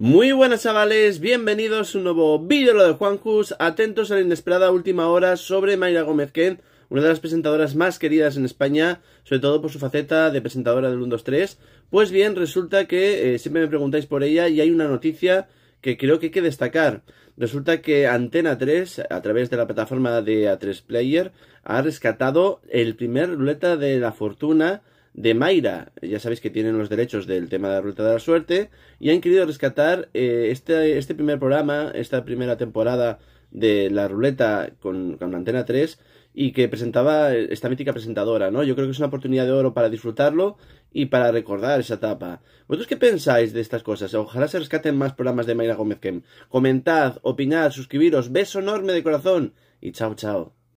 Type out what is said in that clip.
Muy buenas chavales, bienvenidos a un nuevo vídeo de Juanjus, atentos a la inesperada última hora sobre Mayra Gómez Ken, una de las presentadoras más queridas en España, sobre todo por su faceta de presentadora del 1-2-3. Pues bien, resulta que eh, siempre me preguntáis por ella y hay una noticia que creo que hay que destacar. Resulta que Antena 3, a través de la plataforma de A3 Player, ha rescatado el primer ruleta de la fortuna de Mayra. Ya sabéis que tienen los derechos del tema de la Ruta de la Suerte y han querido rescatar eh, este, este primer programa, esta primera temporada de la ruleta con, con Antena 3 y que presentaba esta mítica presentadora, ¿no? Yo creo que es una oportunidad de oro para disfrutarlo y para recordar esa etapa. ¿Vosotros qué pensáis de estas cosas? Ojalá se rescaten más programas de Mayra Gómez Kem. Comentad, opinad, suscribiros, beso enorme de corazón y chao chao.